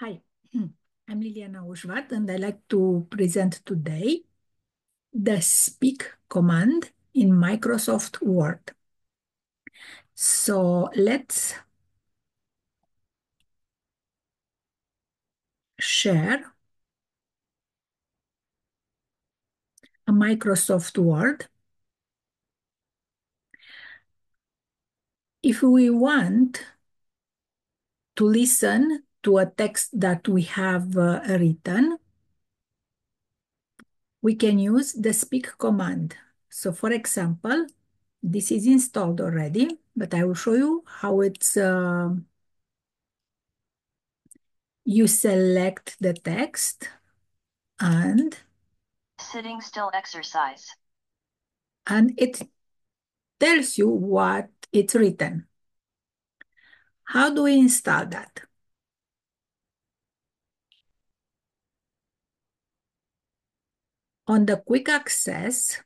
Hi, I'm Liliana Usvat, and I'd like to present today the speak command in Microsoft Word. So let's share a Microsoft Word. If we want to listen to a text that we have uh, written, we can use the speak command. So for example, this is installed already, but I will show you how it's, uh, you select the text and Sitting still exercise. and it tells you what it's written. How do we install that? On the quick access,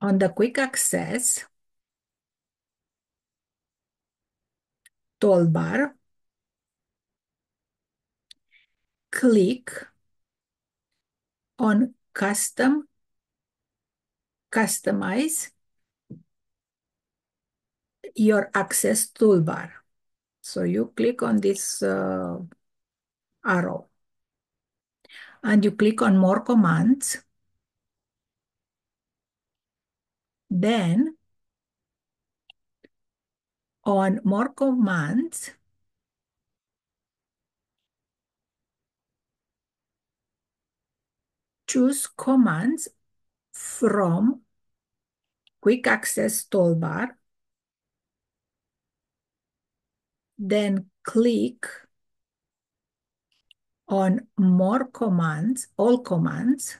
on the quick access toolbar, click on custom, customize your access toolbar. So you click on this uh, arrow and you click on more commands. Then on more commands, choose commands from quick access toolbar. Then click on more commands, all commands.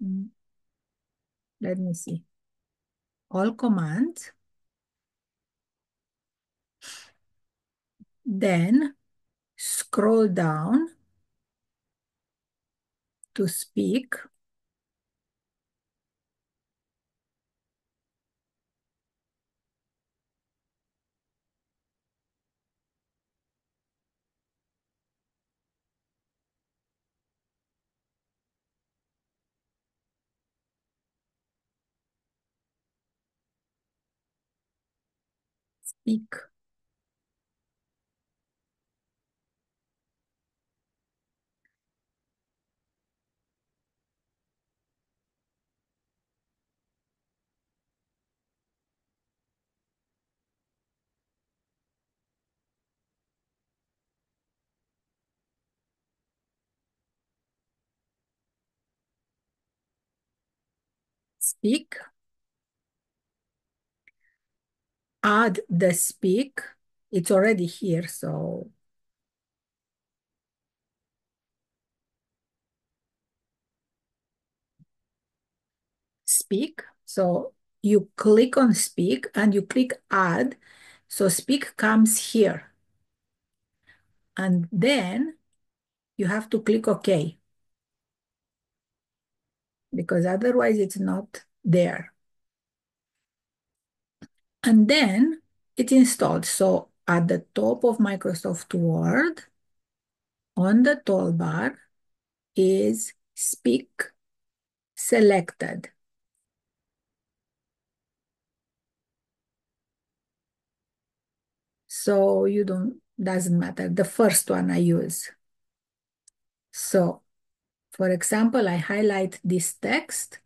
Hmm. Let me see. All commands. Then scroll down to speak. Speak. Speak. Add the speak. It's already here, so speak. So you click on speak and you click add. So speak comes here. And then you have to click OK. Because otherwise it's not there. And then it's installed. So at the top of Microsoft Word, on the toolbar is speak selected. So you don't, doesn't matter. The first one I use. So for example, I highlight this text.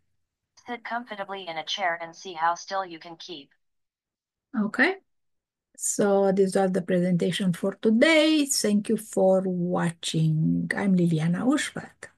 Sit comfortably in a chair and see how still you can keep. Okay. So these are the presentation for today. Thank you for watching. I'm Liliana Usvat.